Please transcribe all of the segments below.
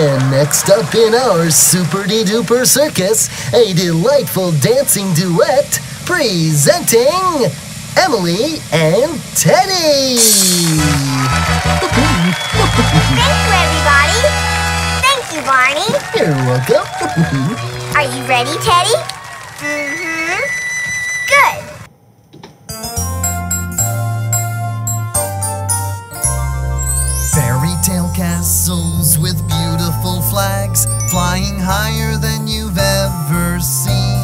And next up in our super de duper circus, a delightful dancing duet presenting Emily and Teddy. Thank you, everybody. Thank you, Barney. You're welcome. Are you ready, Teddy? Mm-hmm. Good. Fairy tale castles with beautiful flags flying higher than you've ever seen.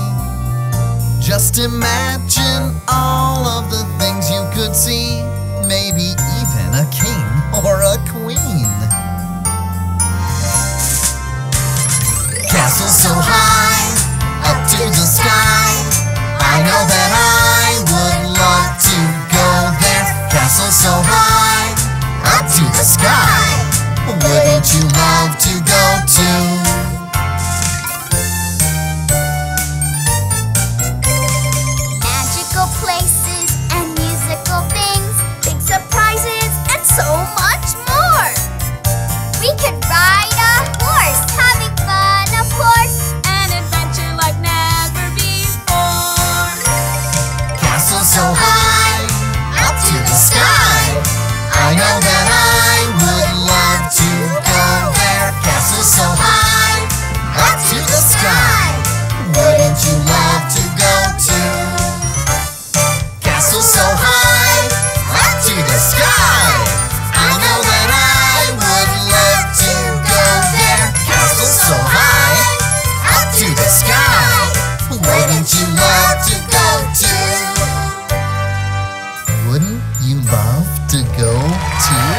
Just imagine all of the things you could see, maybe even a king or a queen. Castles so high, up to the sky. I know that I would love to go there. Castles so high, up to the sky. Wouldn't you love to go? love to go to